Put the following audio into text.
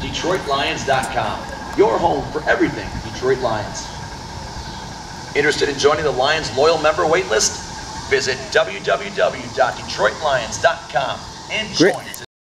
DetroitLions.com. Your home for everything Detroit Lions. Interested in joining the Lions loyal member waitlist? Visit www.detroitlions.com and join